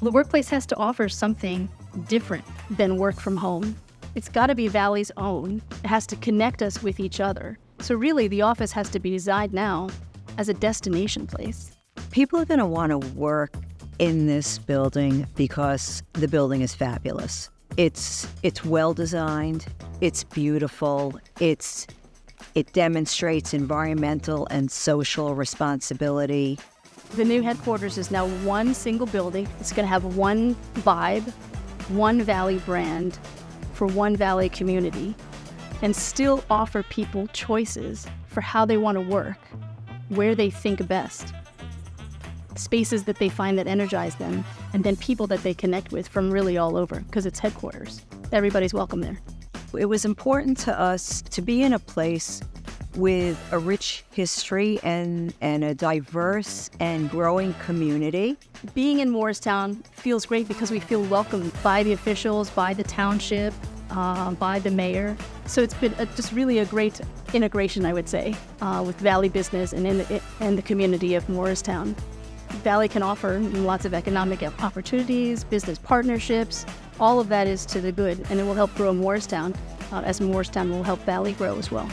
The workplace has to offer something different than work from home. It's got to be Valley's own. It has to connect us with each other. So, really, the office has to be designed now as a destination place. People are going to want to work in this building because the building is fabulous. It's it's well designed, it's beautiful, it's it demonstrates environmental and social responsibility. The new headquarters is now one single building. It's going to have one vibe, one Valley brand for one Valley community, and still offer people choices for how they want to work, where they think best, spaces that they find that energize them, and then people that they connect with from really all over because it's headquarters. Everybody's welcome there. It was important to us to be in a place with a rich history and, and a diverse and growing community. Being in Morristown feels great because we feel welcomed by the officials, by the township, uh, by the mayor. So it's been a, just really a great integration, I would say, uh, with Valley business and in the, and the community of Morristown. Valley can offer lots of economic opportunities, business partnerships. All of that is to the good, and it will help grow Morristown, uh, as Morristown will help Valley grow as well.